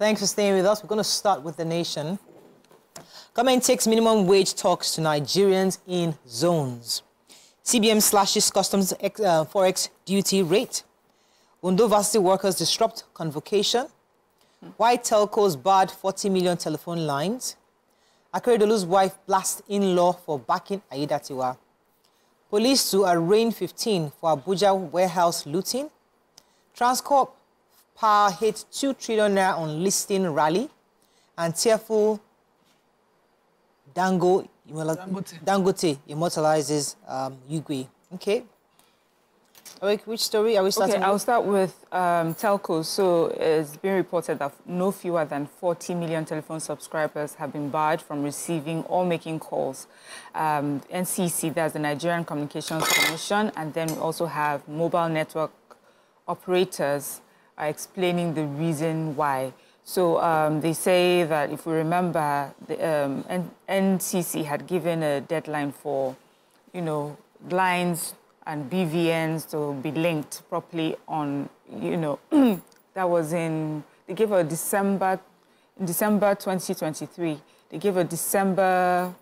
Thanks for staying with us. We're going to start with the nation. Government takes minimum wage talks to Nigerians in zones. CBN slashes customs uh, forex duty rate. Ondo varsity workers disrupt convocation. Why telcos barred 40 million telephone lines. Akeredolu's wife blasts in-law for backing Aiyedatiwa. Police to arraign 15 for Abuja warehouse looting. Transcorp Power hit 2 trillion naira on listing rally. And tearful Dango, Dangote. Dangote immortalizes um, Wigwe. Okay. Eric, which story are we starting okay, with? I'll start with um, telcos. So it's been reported that no fewer than 40 million telephone subscribers have been barred from receiving or making calls. Um, NCC, that's the Nigerian Communications Commission, and then we also have mobile network operators are explaining the reason why. So um, they say that if we remember, the um, NCC had given a deadline for, you know, lines and BVNs to be linked properly on, you know, that was in, they gave a December, in December 2023. They gave a December,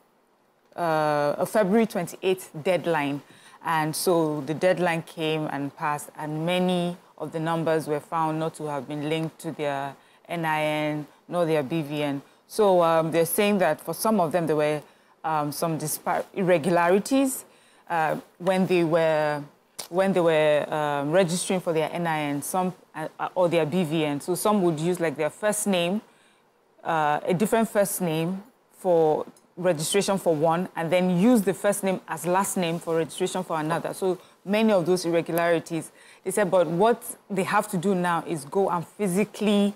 uh, a February 28th deadline. And so the deadline came and passed, and many of the numbers were found not to have been linked to their NIN, nor their BVN. So um, they're saying that for some of them, there were um, some irregularities uh, when they were when they were um, registering for their NIN, some uh, or their BVN. So some would use like their first name, uh, a different first name for registration for one, and then use the first name as last name for registration for another. So many of those irregularities. They said, but what they have to do now is go and physically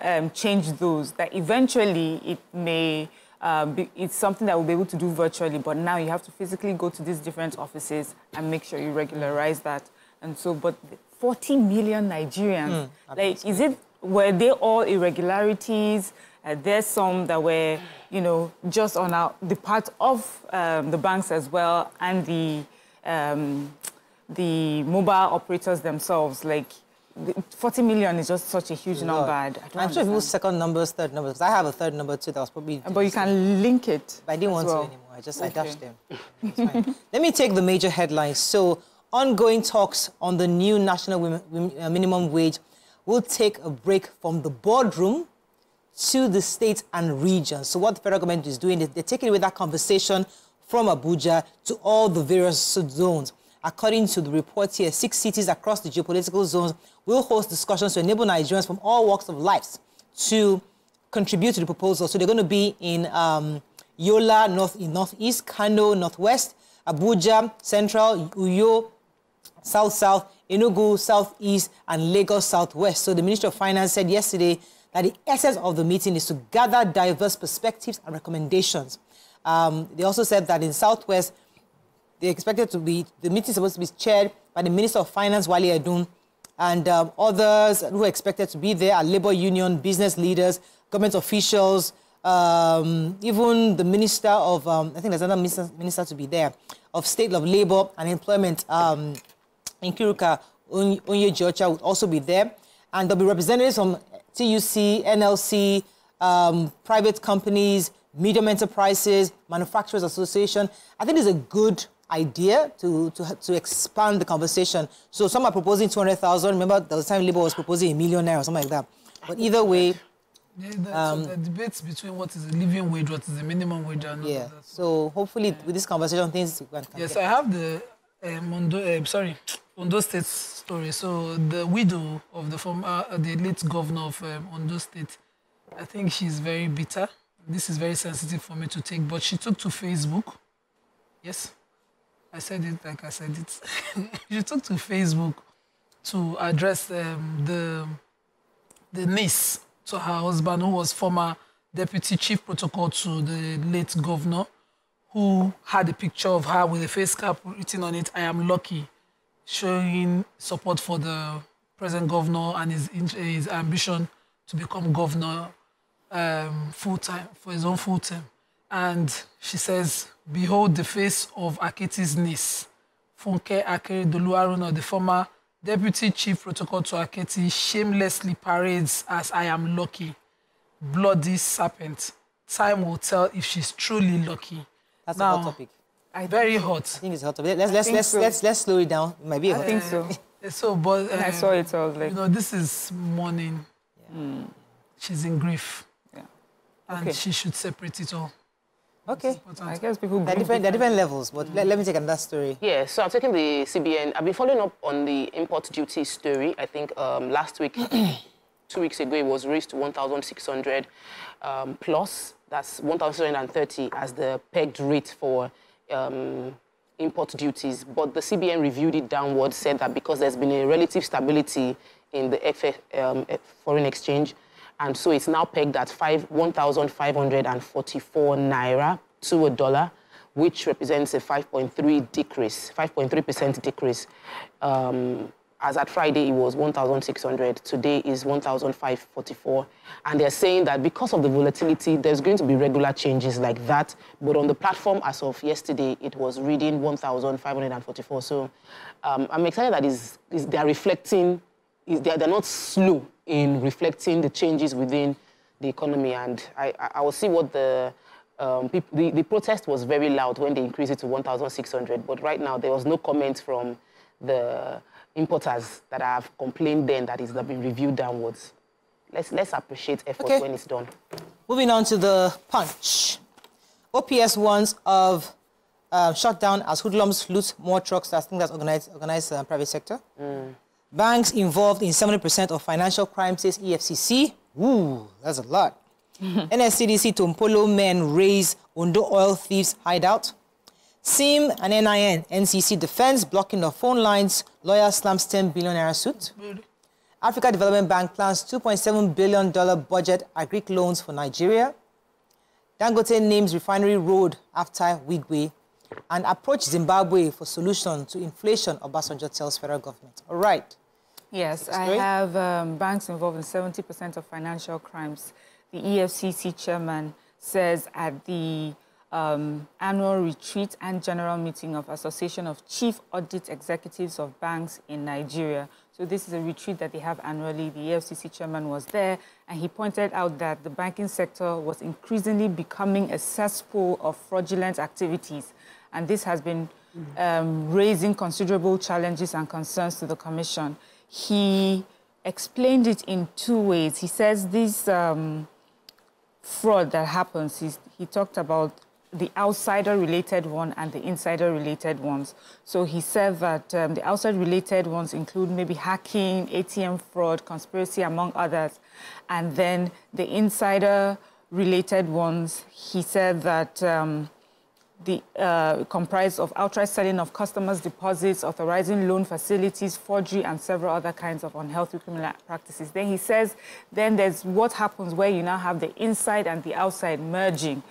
um, change those, that eventually it may uh, be, it's something that we'll be able to do virtually, but now you have to physically go to these different offices and make sure you regularize that. And so, but 40 million Nigerians, mm, like, is it, were they all irregularities? Uh, there's some that were, you know, just on our, the part of um, the banks as well and the, um, the mobile operators themselves, like, 40 million is just such a huge number. I, I am sure people's second numbers, third numbers, because I have a third number too that was probably... But you can link it But I didn't want well. to anymore. I just, okay. I dashed them. Let me take the major headlines. So, ongoing talks on the new national uh, minimum wage will take a break from the boardroom to the states and regions. So what the federal government is doing is they're taking away that conversation from Abuja to all the various zones. According to the report here, six cities across the geopolitical zones will host discussions to enable Nigerians from all walks of life to contribute to the proposal. So they're going to be in um, Yola, north, in northeast, Kano, northwest, Abuja, central, Uyo, south-south, Enugu, southeast, and Lagos, southwest. So the Ministry of Finance said yesterday that the essence of the meeting is to gather diverse perspectives and recommendations. Um, they also said that in southwest, they expected to be, the meeting is supposed to be chaired by the Minister of Finance, Wale Edun, and um, others who are expected to be there are labor union, business leaders, government officials, um, even the Minister of, um, I think there's another minister, minister, to be there, of State of Labor and Employment um, in Kiruka, Onye Georgia would also be there. And there'll be representatives from TUC, NLC, um, private companies, medium enterprises, manufacturers association. I think it's a good idea to, to, to expand the conversation. So some are proposing 200,000. Remember, the time Labour was proposing a millionaire or something like that. But either way... Yeah, the, um, so the debates between what is a living wage, what is a minimum wage, and yeah. So hopefully, yeah. with this conversation, things can. Yes, get. I have the um, Ondo, uh, sorry, Ondo State story. So the widow of the former, uh, the late governor of um, Ondo State, I think she's very bitter. This is very sensitive for me to take, but she took to Facebook. Yes, I said it like I said it. she took to Facebook to address um, the the niece to her husband, who was former deputy chief protocol to the late governor, who had a picture of her with a face cap written on it, I am lucky, showing support for the present governor and his, his ambition to become governor um, full time, for his own full term. And she says, Behold the face of Aketi's niece, Funke Akeredolu Haruna, the former deputy chief protocol to Aketi, shamelessly parades as I am lucky. bloody serpent. Time will tell if she's truly lucky. That's Now, a hot topic. I Very hot. I think it's a hot topic. Let's let's let's so. let's let's slow it down. It might be a I hot think topic. so. So, but When I um, saw it, I was like, you know, this is mourning. She's in grief, yeah. and Okay. she should separate it all. Okay. I guess people There are different, there are different levels, but let, let me take another story. Yeah, so I've taken the CBN. I've been following up on the import duty story. I think um, last week, two weeks ago, it was raised to 1,600 um, plus. That's 1,630 as the pegged rate for um, import duties. But the CBN reviewed it downward, said that because there's been a relative stability in the FF, um, foreign exchange, and so it's now pegged at five- 1,544 naira to a dollar, which represents a 5.3 decrease, 5.3% decrease. Um, as at Friday, it was 1,600. Today is 1,544. And they're saying that because of the volatility, there's going to be regular changes like that. But on the platform, as of yesterday, it was reading 1,544. So um, I'm excited that is, is they're reflecting, is they're, they're not slow in reflecting the changes within the economy. And I, I, will see what the um, the, the protest was very loud when they increased it to 1,600, but right now there was no comment from the importers that have complained then that it's been reviewed downwards. Let's, let's appreciate effort Okay. when it's done. Moving on to the punch. OPS warns of uh, shutdown as hoodlums loot more trucks. I think that's organized, organized uh, private sector. Banks involved in 70% of financial crime, says EFCC. Ooh, that's a lot. NSCDC Tompolo men raze Ondo oil thieves hideout. SIM and NIN, NCC defense blocking of phone lines. Lawyer slams 10 billion naira suit. Africa Development Bank plans $2.7 billion budget agri loans for Nigeria. Dangote names refinery road after Wigwe. And approach Zimbabwe for solution to inflation, Obasanjo tells federal government. All right. Yes, I have um, banks involved in 70% of financial crimes. The EFCC chairman says at the um, annual retreat and general meeting of Association of Chief Audit Executives of Banks in Nigeria. So this is a retreat that they have annually. The EFCC chairman was there, and he pointed out that the banking sector was increasingly becoming a cesspool of fraudulent activities, and this has been um, raising considerable challenges and concerns to the commission. He explained it in two ways. He says this um, fraud that happens, he's, he talked about the outsider related one and the insider related ones. So he said that um, the outside related ones include maybe hacking, ATM fraud, conspiracy, among others. And then the insider related ones, he said that um, the uh, comprised of outright selling of customers' deposits, authorizing loan facilities, forgery, and several other kinds of unhealthy criminal practices. Then he says, then there's what happens where you now have the inside and the outside merging.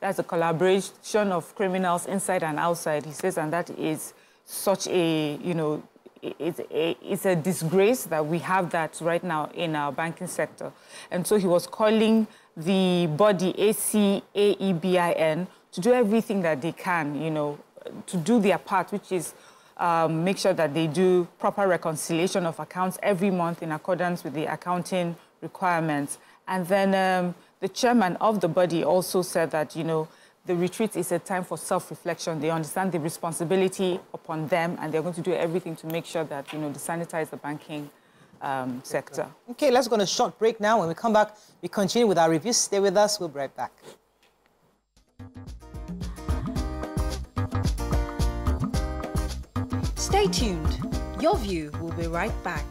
That's a collaboration of criminals inside and outside. He says, and that is such a, you know, it's a, it's a disgrace that we have that right now in our banking sector. And so he was calling the body ACAEBIN to do everything that they can, you know, to do their part, which is um, make sure that they do proper reconciliation of accounts every month in accordance with the accounting requirements. And then um, the chairman of the body also said that, you know, the retreat is a time for self-reflection. They understand the responsibility upon them, and they're going to do everything to make sure that, you know, they sanitize the banking um, sector. Okay, let's go on a short break now. When we come back, we continue with our reviews. Stay with us. We'll be right back. Stay tuned. Your view will be right back.